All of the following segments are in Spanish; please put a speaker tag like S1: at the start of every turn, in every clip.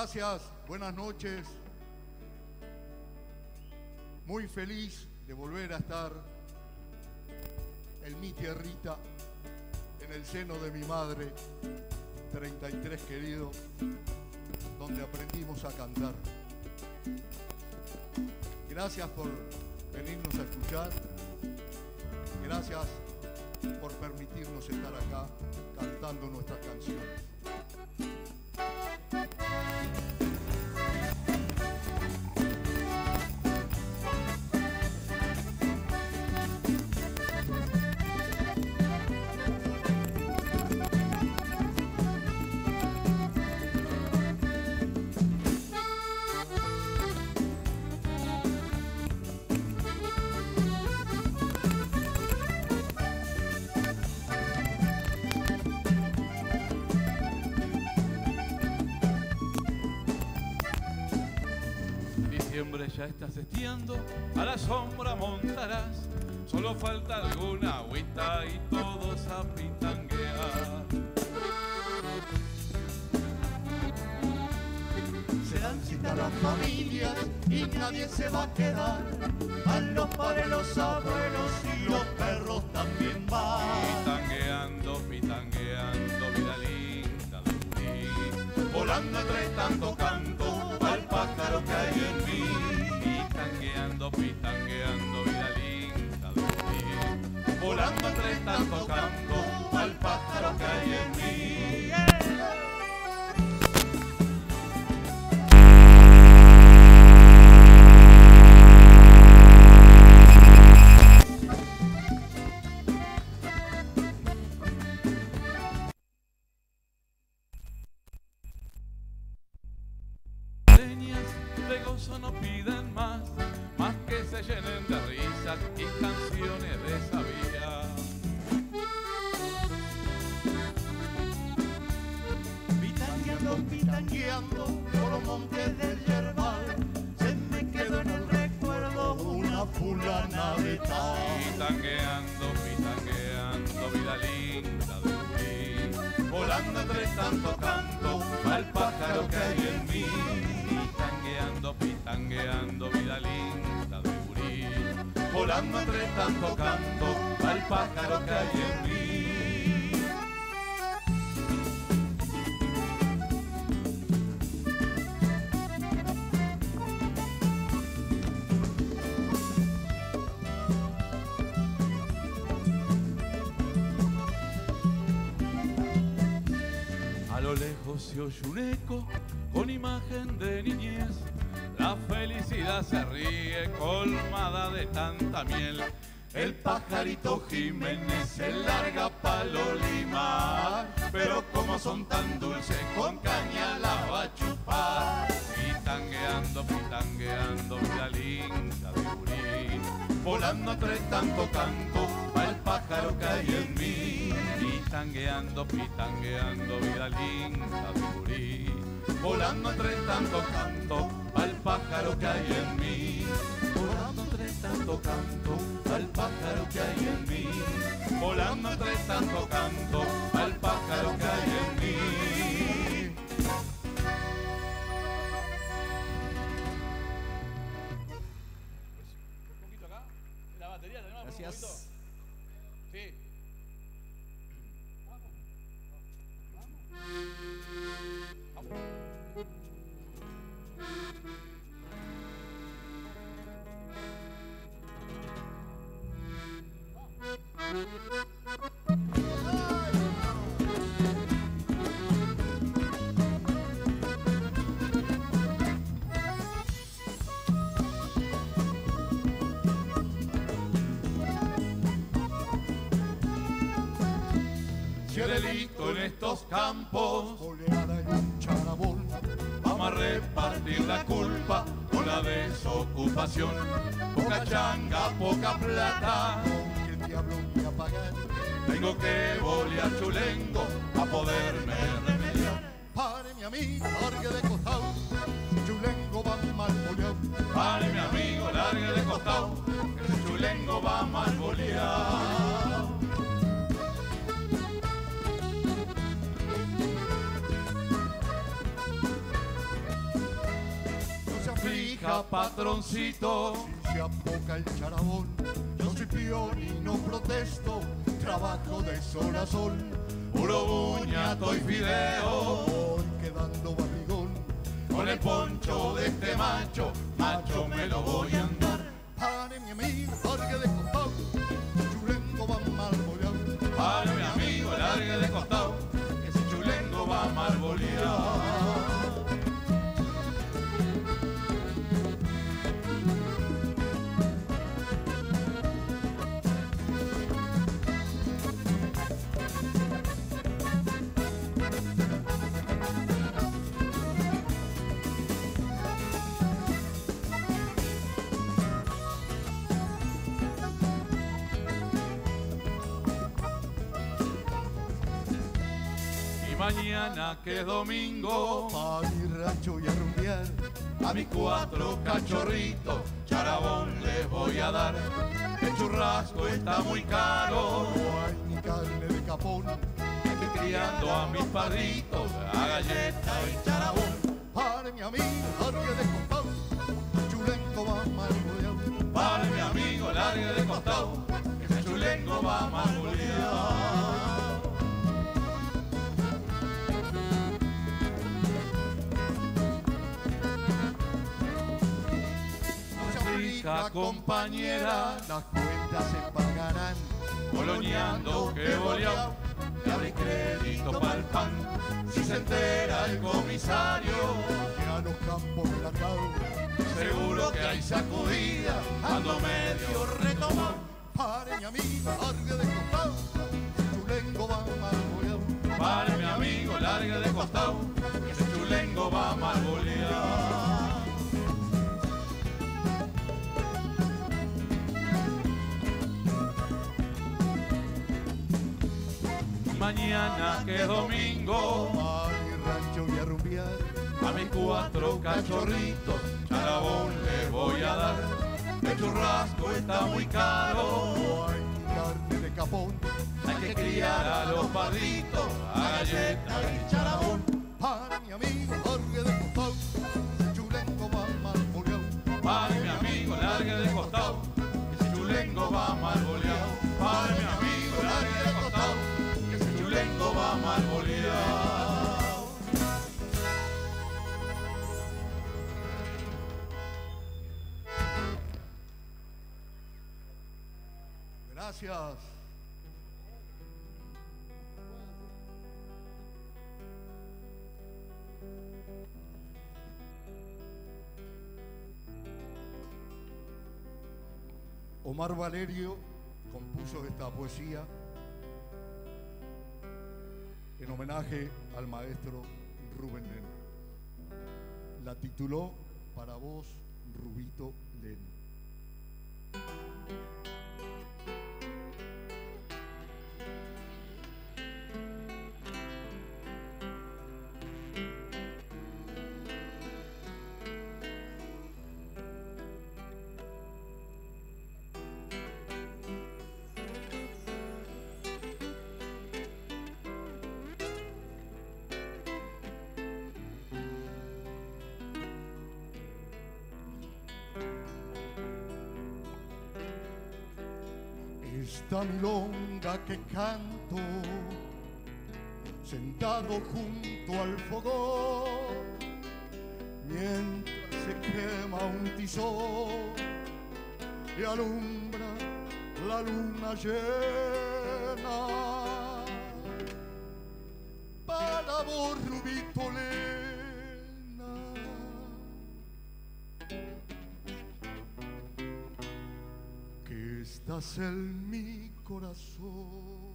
S1: Gracias, buenas noches. Muy feliz de volver a estar en mi tierrita, en el seno de mi madre, 33 querido, donde aprendimos a cantar. Gracias por venirnos a escuchar. Gracias por permitirnos estar acá cantando nuestras canciones.
S2: Ya está sestiando, a la sombra montarás. Solo falta alguna agüita y todos a pitanguear.
S1: Se dan cita las familias y nadie se va a quedar. Van los padres, los abuelos
S2: lejos se oye un eco con imagen de niñez. La felicidad se ríe colmada de tanta miel. El pajarito Jiménez se larga palo limar, pero como son tan dulces con caña la va a chupar. Pitangueando, pitangueando, vida linda de volando entre tanto canto al pájaro que hay en mí. Pitangueando, pitangueando, vida linda volando entre tanto canto al pájaro que hay en mí. Volando entre tanto canto al pájaro que hay en mí. Volando entre tanto canto al pájaro que hay en mí. Si el delito en estos campos.
S1: Oleada en un charabol.
S2: Vamos a repartir la culpa con la desocupación. Poca changa, poca plata tengo que bolear chulengo a poderme remediar.
S1: Pare mi amigo, largue de costado. Chulengo va mal boleado.
S2: Mi amigo, largue de costado, ese chulengo va mal boleado.
S1: No se
S2: Fija, patroncito,
S1: Si se apoca el charabón, sol a sol,
S2: puro buñato y fideo.
S1: voy quedando barrigón,
S2: Con el poncho de este macho, macho me lo voy a andar.
S1: pare mi amigo, largue de
S2: mañana que es domingo,
S1: pa' mi rancho y a rumbear,
S2: a mis cuatro cachorritos, charabón les voy a dar. El churrasco está muy caro,
S1: no hay ni carne de capón,
S2: estoy criando a mis padritos, a galleta y charabón.
S1: pare mi amigo, largue
S2: compañera,
S1: las cuentas se pagarán,
S2: Boloñando que boleado, le abre crédito pa'l pan. Si se entera el comisario,
S1: que a los campos plantados,
S2: seguro que hay sacudida, ando medio retomado.
S1: pare mi amigo, largue de costado, chulengo va mal
S2: Vale mi amigo, largue de costado, Mañana que es domingo,
S1: pa' mi rancho y a rumbear,
S2: A mis cuatro cachorritos, charabón le voy a dar. El churrasco está muy caro,
S1: no hay carne de capón,
S2: hay que criar a los padritos, a galleta y charabón.
S1: pare mi amigo, Gracias. Omar Valerio compuso esta poesía en homenaje al maestro Rubén Len. La tituló Para vos, Rubito Len. Esta milonga que canto, sentado junto al fogón, mientras se quema un tizón y alumbra la luna llena. Para vos, Rubito Lena. estás mi corazón.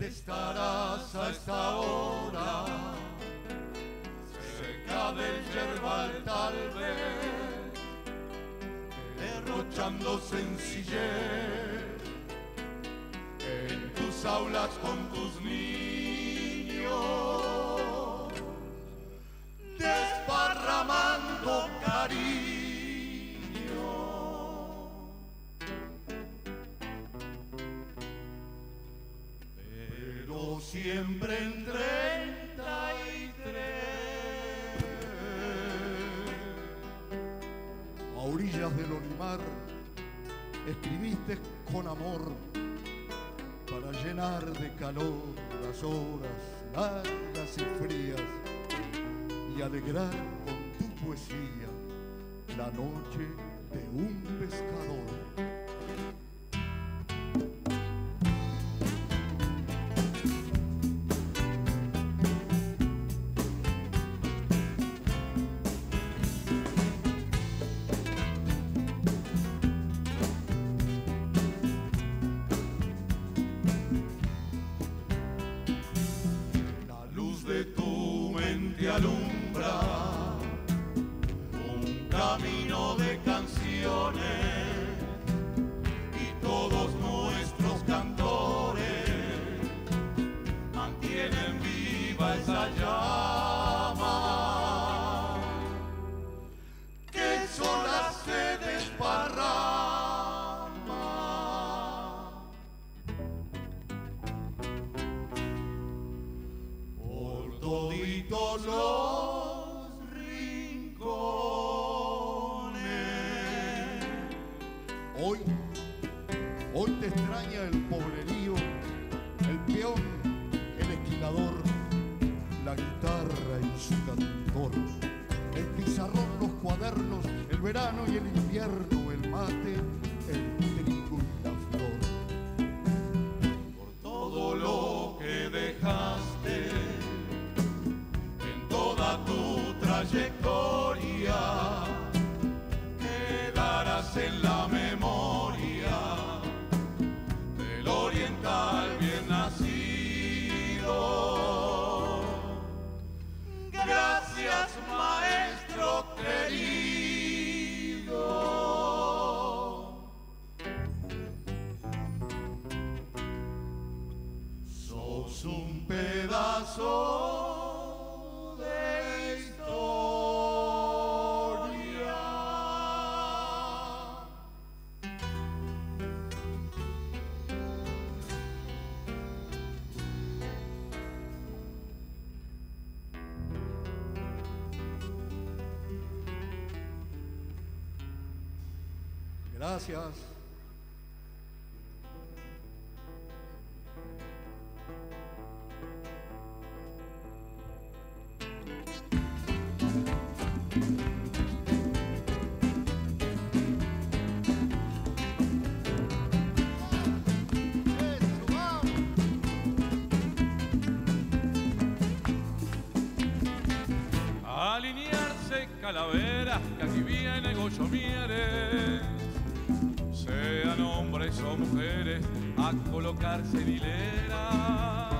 S1: Estarás a esta hora. Del yerbal tal vez, derrochando sencillez en tus aulas con tus niños, los cuadernos, el verano y el invierno, que
S2: aquí viene Goyo Mieres. Sean hombres o mujeres a colocarse en hilera.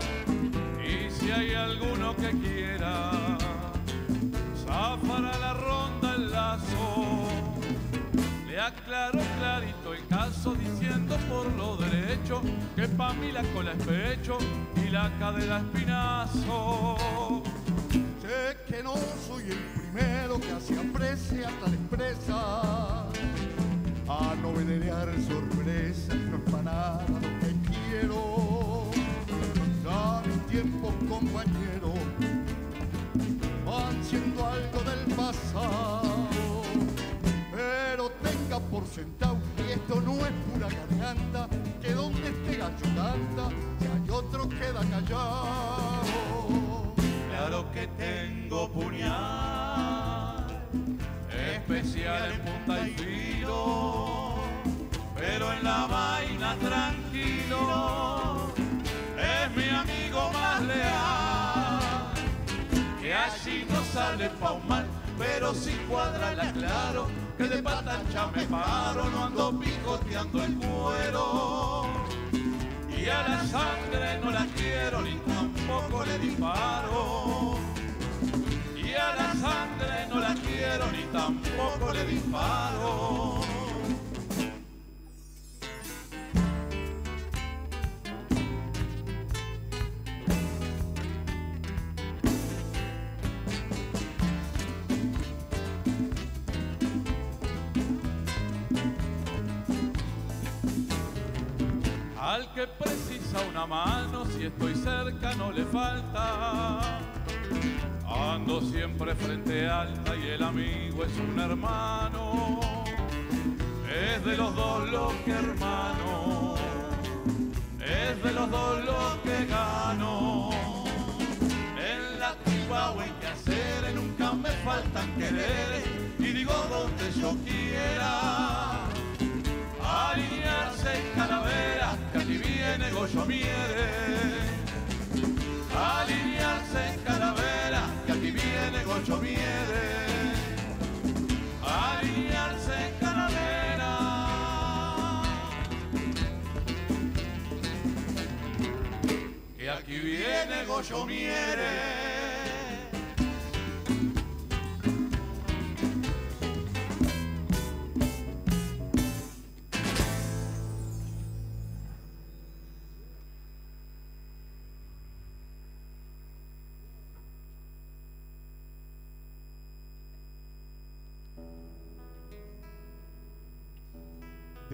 S2: Y si hay alguno que quiera zafar la ronda el lazo, le aclaro clarito el caso diciendo por lo derecho que pa' mí la cola es pecho y la cadera espinazo.
S1: Sé que no soy el se aprecia tal empresa. A no venerear sorpresas, no es para nada lo que quiero. Ya mis tiempos, compañeros, van siendo algo del pasado. Pero tenga por sentado que esto no es pura garganta, que donde este gallo canta, si hay otro queda callado.
S2: Claro que tengo puñal, especial en punta y filo, pero en la vaina tranquilo, es mi amigo más leal, que allí no sale pa' un mal, pero si cuadra la claro, que de patancha me paro, no ando picoteando el cuero. y a la sangre no la quiero ni tampoco le disparo. Sangre no la quiero ni tampoco le disparo. Al que precisa una mano, si estoy cerca no le falta. Ando siempre frente alta y el amigo es un hermano. Es de los dos lo que hermano. Es de los dos lo que gano. En la o en que hacer, nunca me faltan querer. Y digo donde yo quiera alinearse en calavera, que aquí viene Goyo Miere. Alinearse en Que aquí viene Goyo Miere.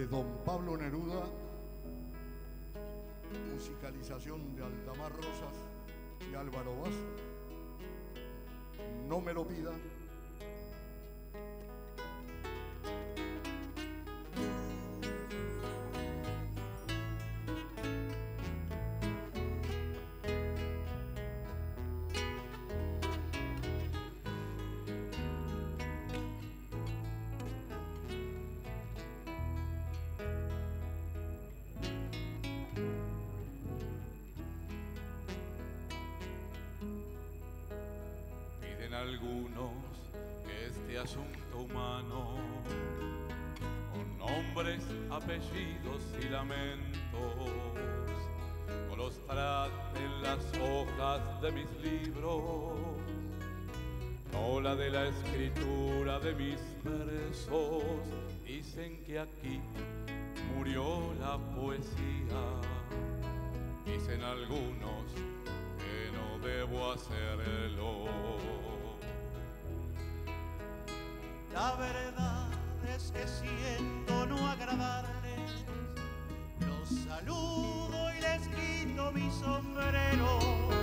S1: De don Pablo Neruda, musicalización de Aldamar Rosas y Álvaro Vaz. No me lo pida.
S2: Algunos que este asunto humano, con nombres, apellidos y lamentos, no los traten las hojas de mis libros, no la de la escritura de mis versos. Dicen que aquí murió la poesía, dicen algunos que no debo hacerlo.
S3: La verdad es que siento no agradarles. Los saludo y les quito mi sombrero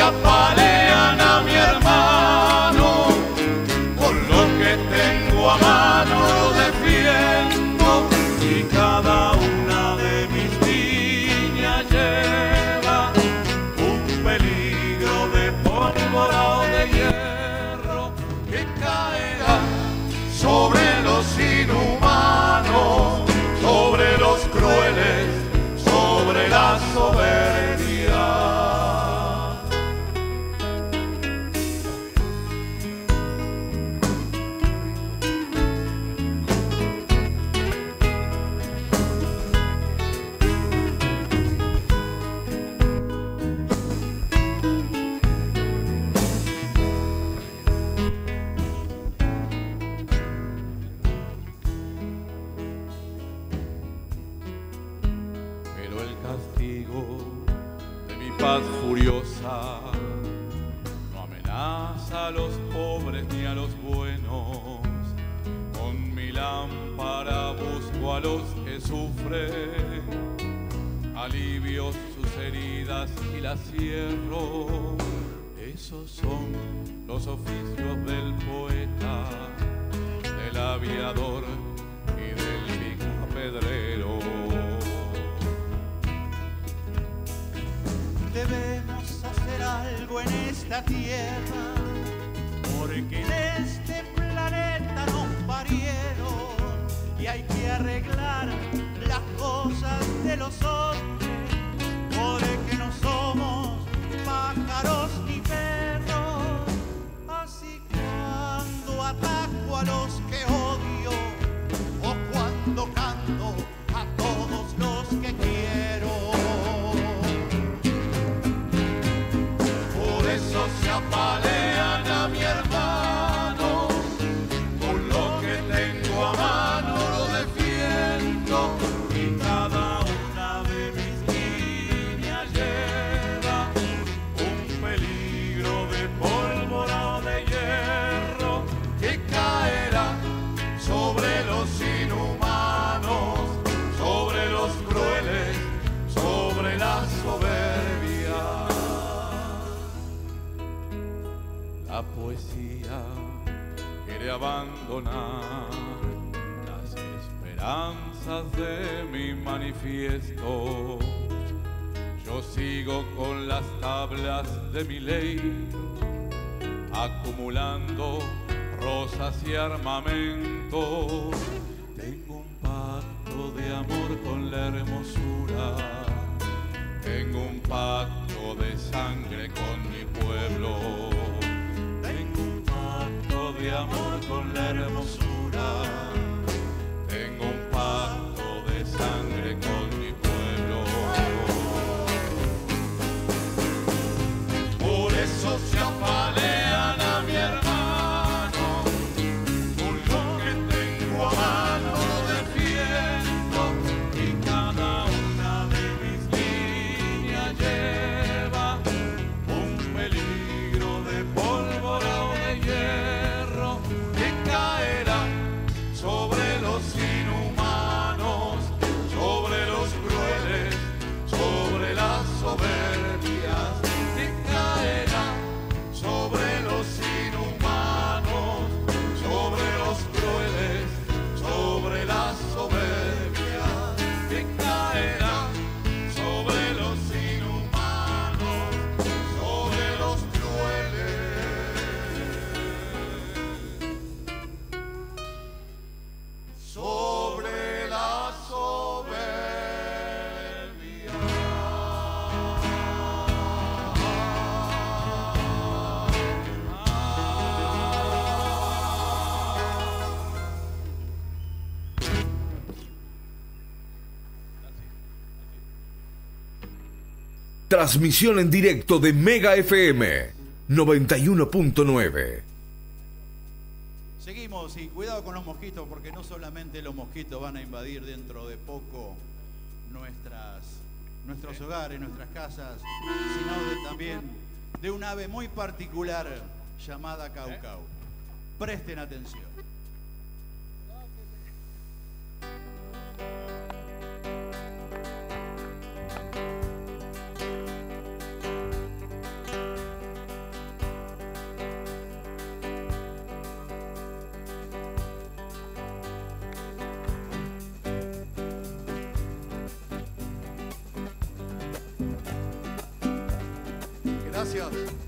S2: eso se
S3: Debemos hacer algo en esta tierra porque en este planeta nos parieron y hay que arreglar las cosas de los hombres, porque no somos pájaros ni perros, así cuando ataco a los
S2: de mi manifiesto. Yo sigo con las tablas de mi ley, acumulando rosas y armamento. Tengo un pacto de amor con la hermosura. Tengo un pacto de sangre con mi pueblo. Tengo un pacto de amor con la hermosura.
S4: Transmisión en directo de Mega FM 91.9.
S3: Seguimos y cuidado con los mosquitos porque no solamente los mosquitos van a invadir dentro de poco nuestras, nuestros hogares, nuestras casas, sino también de un ave muy particular llamada caucau. Presten atención.
S1: Gracias.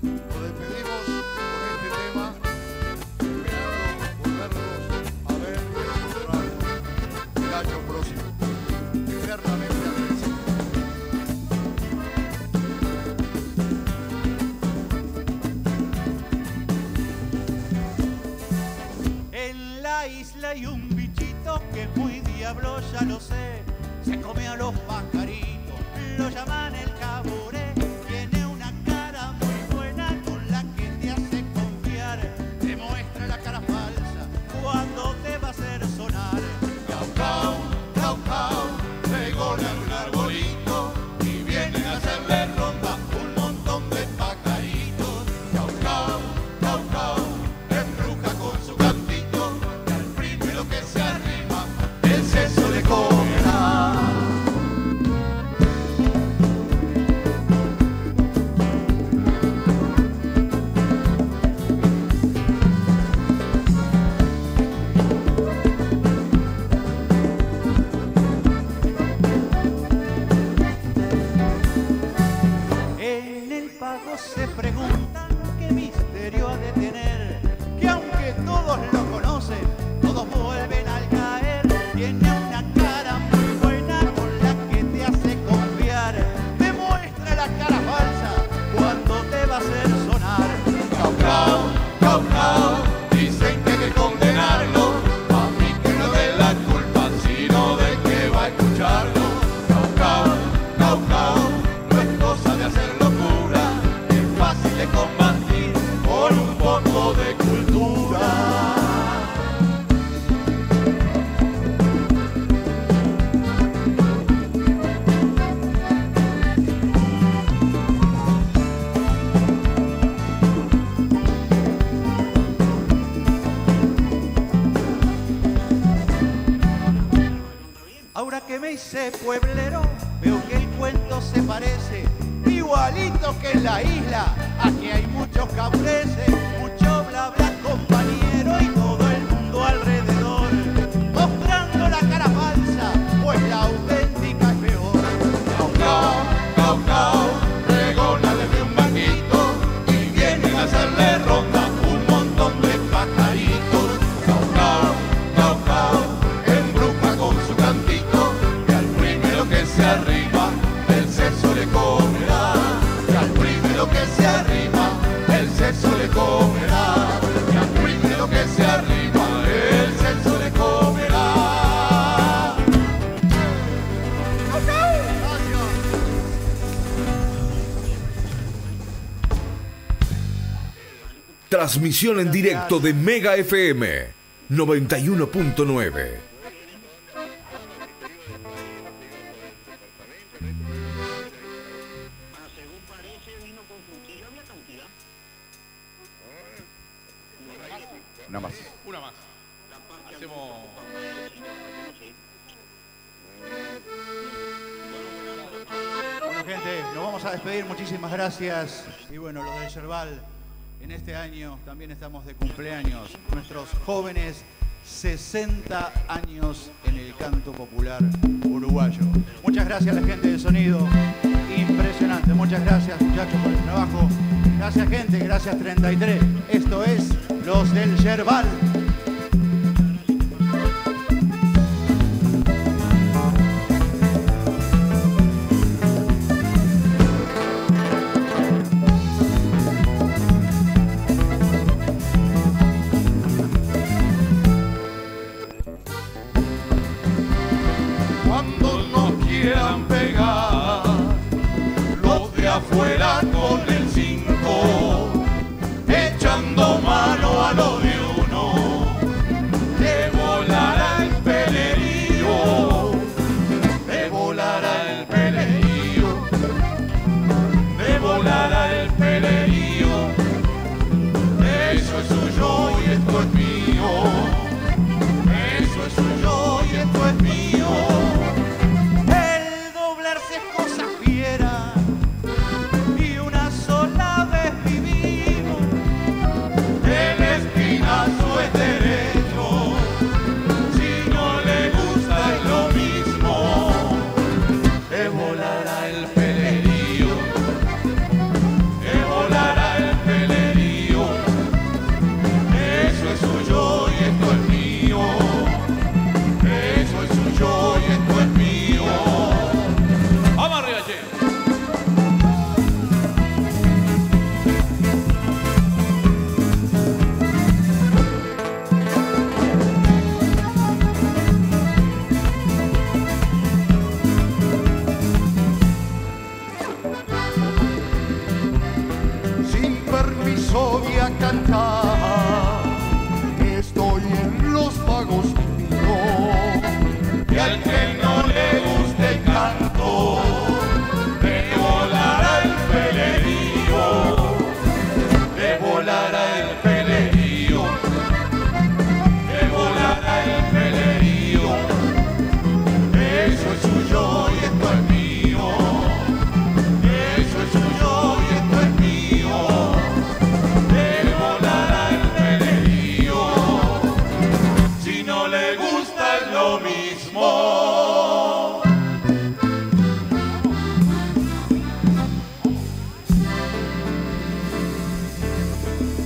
S2: Pueblero veo que el cuento se parece igualito que en la isla.
S4: Transmisión en directo de Mega FM 91.9.
S5: Una más.
S6: Una más. Hacemos.
S2: Bueno, gente, nos vamos a despedir. Muchísimas gracias. Y bueno, los del Cerval, en este año también estamos de cumpleaños. Nuestros jóvenes 60 años en el canto popular uruguayo. Muchas gracias a la gente del sonido. Impresionante. Muchas gracias, muchachos, por el trabajo. Gracias, gente. Gracias, 33. Esto es Los del Cerval.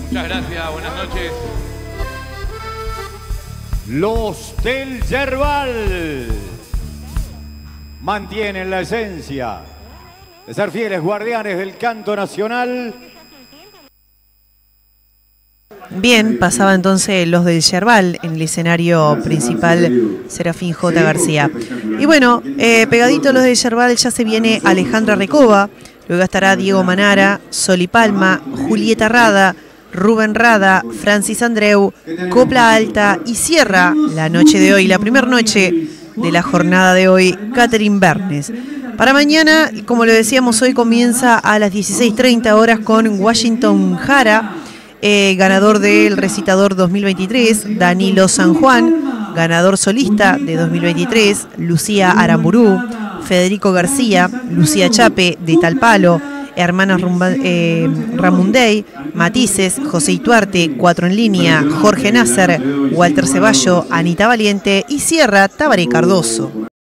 S6: Muchas gracias, buenas noches.
S5: Los del Yerbal mantienen la esencia de ser fieles guardianes del canto nacional.
S7: Bien, pasaba entonces los del Yerbal en el escenario principal Serafín J. García. Y bueno, eh, pegadito a los del Yerbal ya se viene Alejandra Recoba, luego estará Diego Manara, Soli Palma, Julieta Rada, Rubén Rada, Francis Andreu, Copla Alta y cierra la noche de hoy, la primera noche de la jornada de hoy, Catherine Bernes. Para mañana, como lo decíamos, hoy comienza a las 16.30 horas con Washington Jara, eh, ganador del recitador 2023, Danilo San Juan, Ganador solista de 2023, Lucía Aramburú. Federico García, Lucía Chape de Talpalo, Hermanos eh, Ramundey, Matices, José Ituarte, Cuatro en Línea, Jorge Nasser, Walter Ceballo, Anita Valiente y Sierra Tabaré Cardoso.